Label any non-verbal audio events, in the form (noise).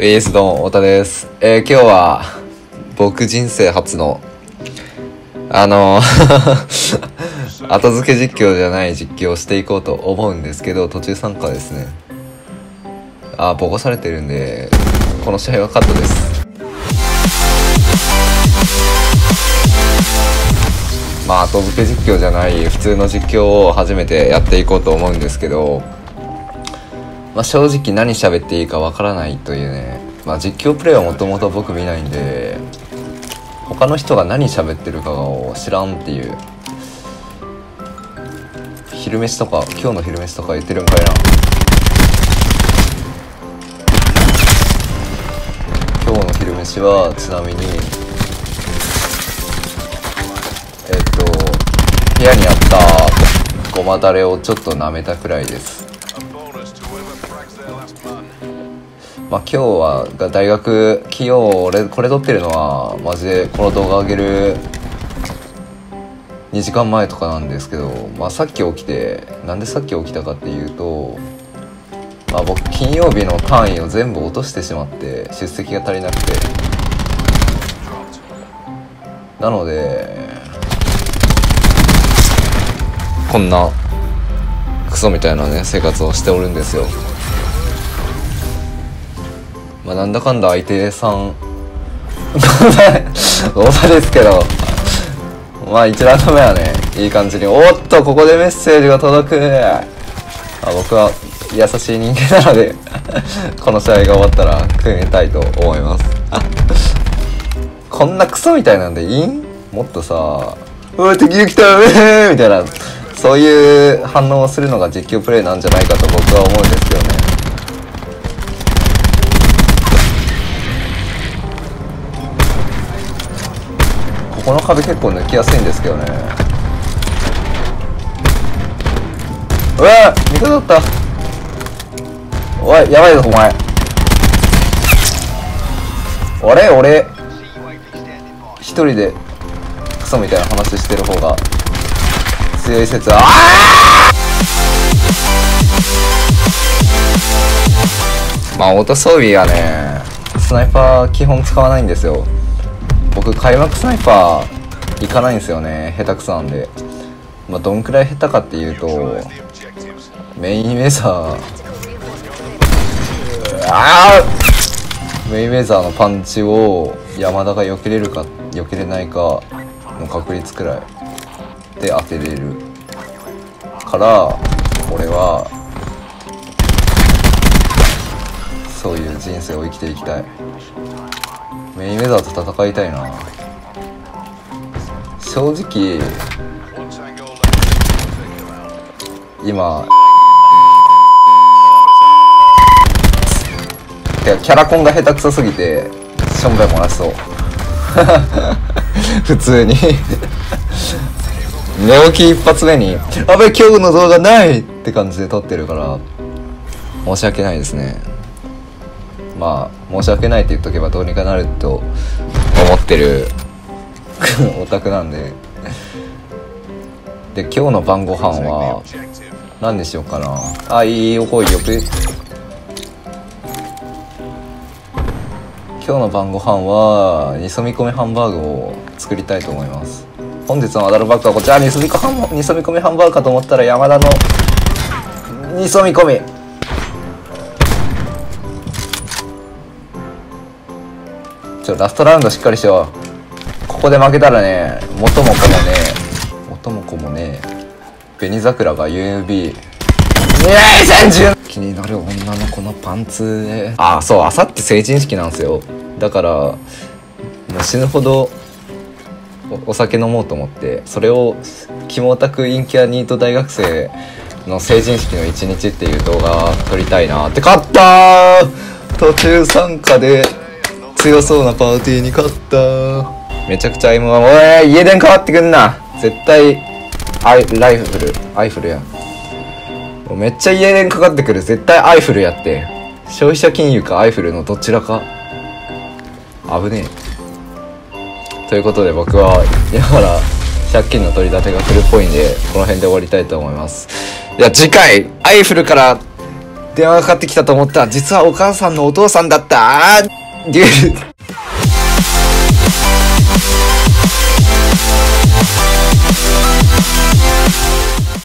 ベースドン太田です。えー今日は僕人生初のあの (laughs) 後付け実況じゃない実況をしていこうと思うんですけど途中参加ですね。あーボコされてるんでこの試合はカットです。まあ後付け実況じゃない普通の実況を初めてやっていこうと思うんですけどまあ、正直何喋っていいかわからないというね、まあ、実況プレイはもともと僕見ないんで他の人が何喋ってるかを知らんっていう昼飯とか今日の昼飯とか言ってるんかいな。今日の昼飯はちなみにえっと部屋にあったごまだれをちょっと舐めたくらいです。まあ今日は大学今日俺これ撮ってるのはマジでこの動画上げる2時間前とかなんですけど、まあ、さっき起きてなんでさっき起きたかっていうと、まあ、僕金曜日の単位を全部落としてしまって出席が足りなくて。なのでこんなクソみたいなね生活をしておるんですよ。まあ、なんだかんだ相手さん (laughs) 大田ですけどまあ一ラウンド目はねいい感じにおっとここでメッセージが届く。あ僕は優しい人間なので (laughs) この試合が終わったら組みたいと思います。こんなクソみたいなんでいいんもっとさ「うわ敵が来たうえ!」みたいなそういう反応をするのが実況プレイなんじゃないかと僕は思うんですけどね。ここの壁結構抜きやすいんですけどね。うわ味方だった。おいやばいぞお前。俺俺。一人でクソみたいな話してる方が強い説は。あまあオート装備はねスナイパー基本使わないんですよ。僕開幕スナイパー行かないんですよね下手くそなんで。まあどんくらい下手かっていうとメインウェザーあーメインウェザーのパンチを山田が避けれるか避けれないかの確率くらいで当てれる。から俺はそういう人生を生きていきたい。メインウェザーと戦いたいな。正直今てかキャラコンが下手くそすぎてしょんべん漏らしそう。(laughs) 普通に。(laughs) 寝起き一発目に「あべ今日の動画ない!」って感じで撮ってるから申し訳ないですね。まあ申し訳ないって言っとけばどうにかなると思ってる (laughs) オタクなんでで今日の晩ご飯は何にしようかな。あいいよ来いよく。今日の晩ご飯は味噌煮込みハンバーグを作りたいと思います。本日のアダルバッグはこちら。味噌煮込み味噌煮込みハンバーグかと思ったら山田の味噌煮込み。ちょラストラウンドしっかりしよう。ここで負けたらね元も子もね元も子もね紅桜が UB 2010気になる女の子のパンツあそうあさって成人式なんですよ。だからもう死ぬほどおお酒飲もうと思ってそれをキモオタク陰キャニート大学生の成人式の一日っていう動画撮りたいなって。勝ったー!途中参加で強そうなパーティーに勝った。めちゃくちゃ M1 おい家電変わってくんな。絶対アイライフル。アイフルや。めっちゃ家電かかってくる。絶対アイフルやって。消費者金融かアイフルのどちらか。危ねえ。ということで僕は今から借金の取り立てが来るっぽいんでこの辺で終わりたいと思います。いや次回アイフルから電話がかかってきたと思った。実はお母さんのお父さんだった。Dude.